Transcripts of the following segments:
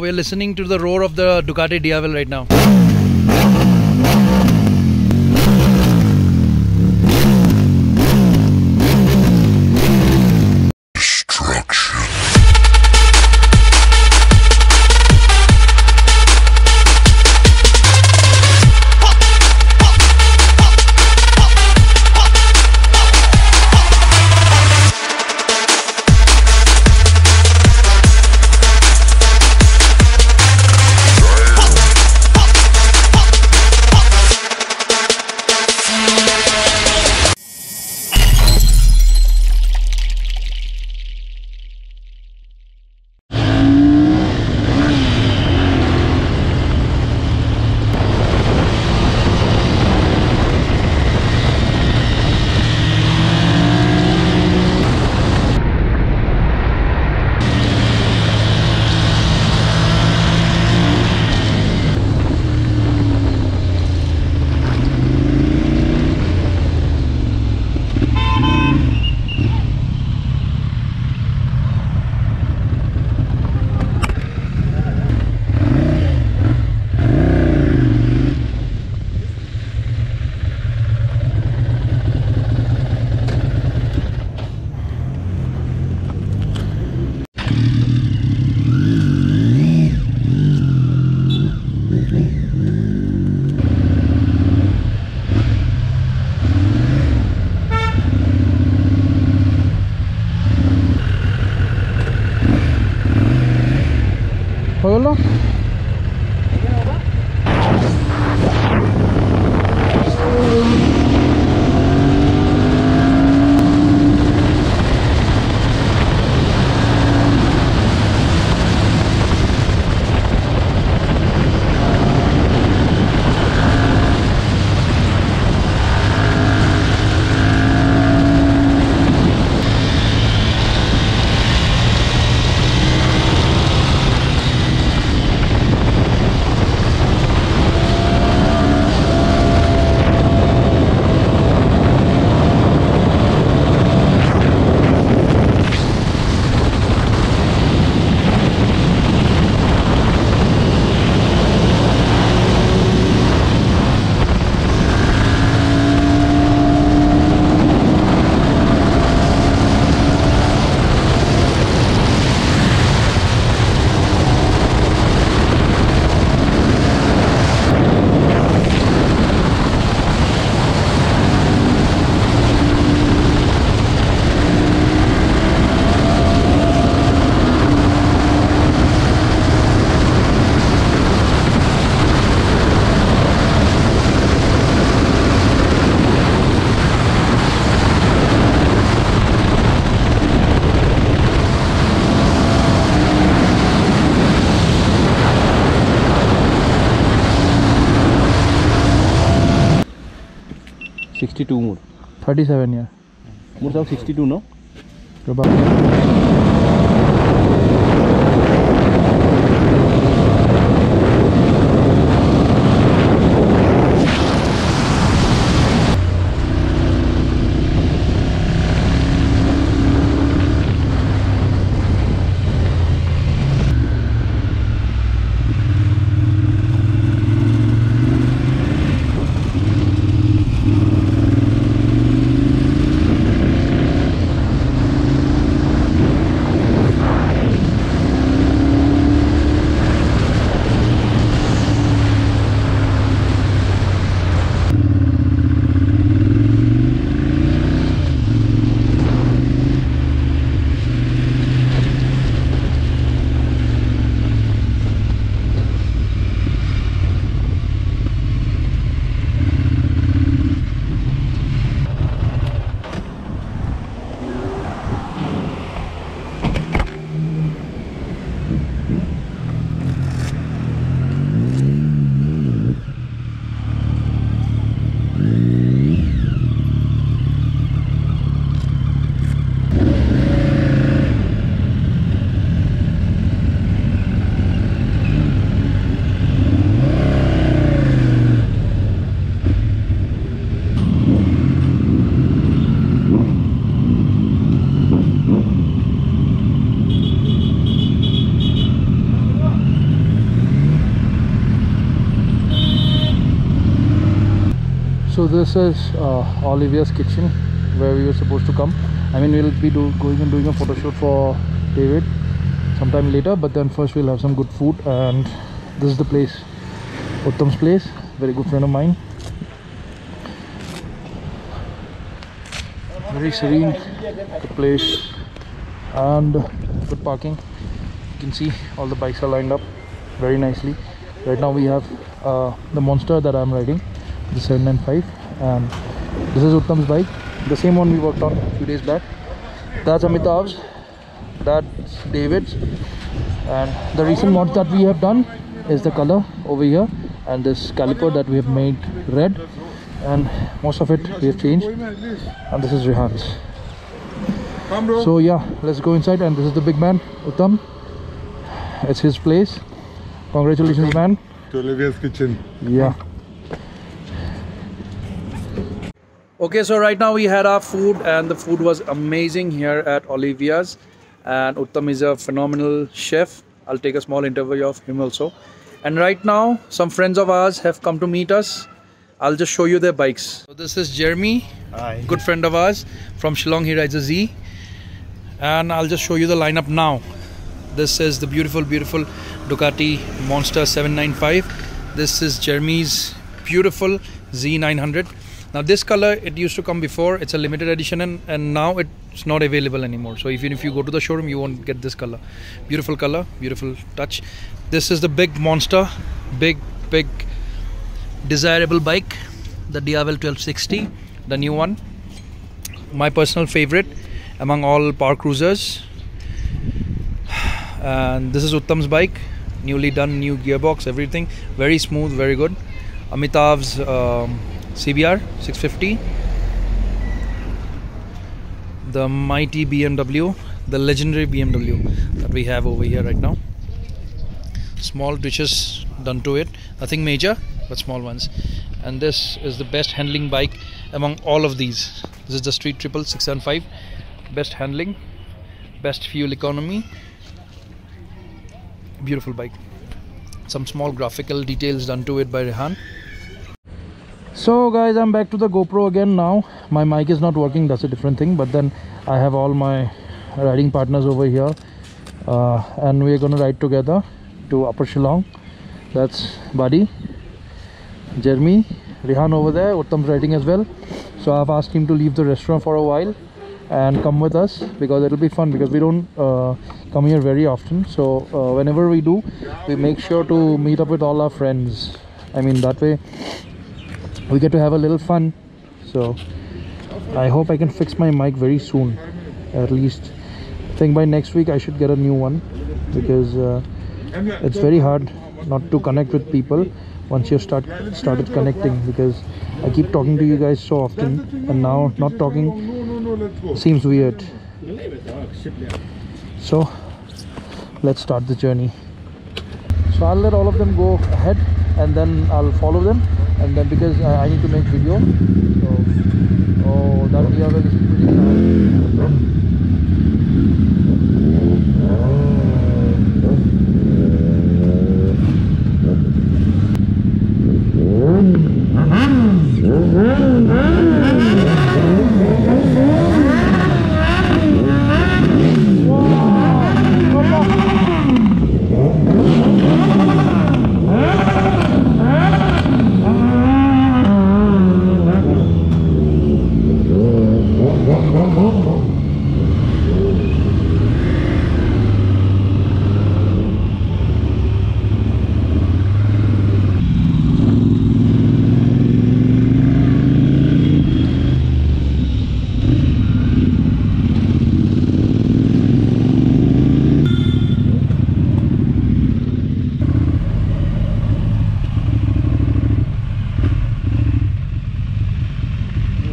We're listening to the roar of the Ducati Diavel right now. Two more thirty seven year. More साहब sixty two no? तो this is uh, Olivia's kitchen where we were supposed to come. I mean, we'll be do, going and doing a photo shoot for David sometime later. But then first we'll have some good food, and this is the place, Uttam's place. Very good friend of mine. Very serene, the place, and good parking. You can see all the bikes are lined up very nicely. Right now we have uh, the monster that I'm riding, the 795, and this is Uttam's bike, the same one we worked on a few days back. That's Amitabh's, that's David's, and the recent mods that we have done is the color over here, and this caliper that we have made red, and most of it we have changed, and this is Rehan's. So yeah, let's go inside, and this is the big man, Uttam. It's his place. Congratulations, man. to Olivia's kitchen. Yeah. Okay, so right now we had our food and the food was amazing here at Olivia's. And Uttam is a phenomenal chef. I'll take a small interview of him also. And right now, some friends of ours have come to meet us. I'll just show you their bikes. So this is Jeremy, Hi. good friend of ours from Shillong. He rides a Z. And I'll just show you the lineup now. This is the beautiful, beautiful Ducati Monster 795. This is Jeremy's beautiful Z900. Now this color, it used to come before. It's a limited edition and, and now it's not available anymore. So even if you go to the showroom, you won't get this color. Beautiful color, beautiful touch. This is the big Monster, big, big, desirable bike. The Diavel 1260, the new one. My personal favorite among all power cruisers and this is Uttam's bike newly done new gearbox everything very smooth very good Amitav's um, CBR 650 the mighty BMW the legendary BMW that we have over here right now. Small ditches done to it. Nothing major but small ones. And this is the best handling bike among all of these. This is the street triple 675 best handling best fuel economy. Beautiful bike. Some small graphical details done to it by Rehan So guys, I'm back to the GoPro again now. My mic is not working, that's a different thing. But then I have all my riding partners over here. Uh, and we're gonna ride together to Upper Shillong. That's Buddy, Jeremy, Rihan over there, Uttam's riding as well. So I've asked him to leave the restaurant for a while and come with us because it'll be fun because we don't uh, come here very often. So uh, whenever we do, we make sure to meet up with all our friends. I mean that way we get to have a little fun. So i hope i can fix my mic very soon at least. I think by next week i should get a new one because uh, it's very hard not to connect with people once you start started connecting because i keep talking to you guys so often and now not talking seems weird. So let's start the journey. So i'll let all of them go ahead and then i'll follow them and then because i, I need to make video so oh that level is pretty fast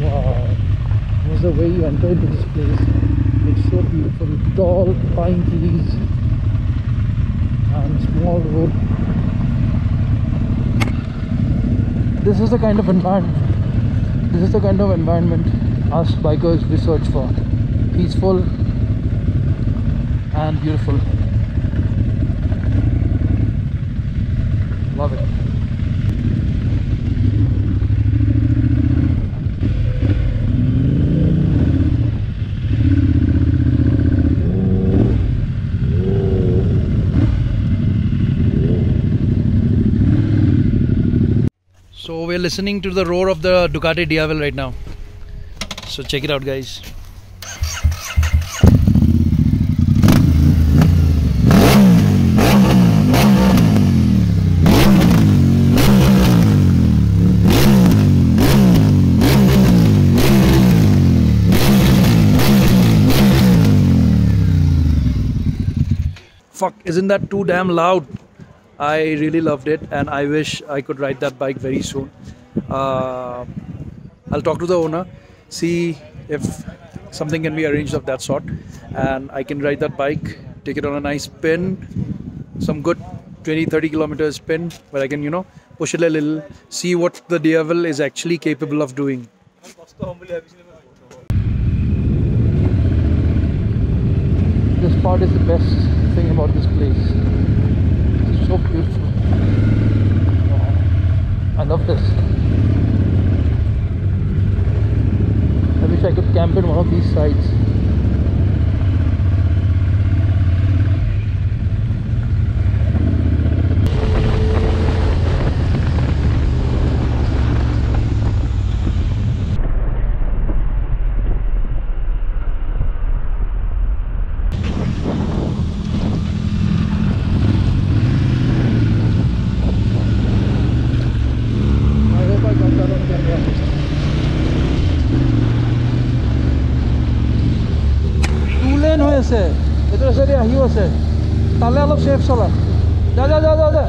Wow, was the way you enter into this place. It's so beautiful. Tall pine trees and small road. This is the kind of environment. This is the kind of environment us bikers we search for. Peaceful and beautiful. Love it. Listening to the roar of the Ducati Diavel right now. So check it out, guys. Fuck, isn't that too damn loud? I really loved it and I wish I could ride that bike very soon. Uh, I'll talk to the owner, see if something can be arranged of that sort, and I can ride that bike, take it on a nice spin, some good 20 30 kilometers spin, where I can, you know, push it a little, see what the Diavel is actually capable of doing. This part is the best thing about this place. It's so beautiful. I love this. I wish I could camp in one of these sites. আছে এইটো চাইডে আহিও আছে। তালে অলপ chef চলা। যা যা যা যা যা।